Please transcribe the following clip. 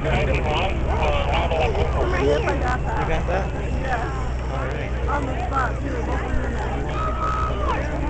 You got that? Yeah. All right. On the spot.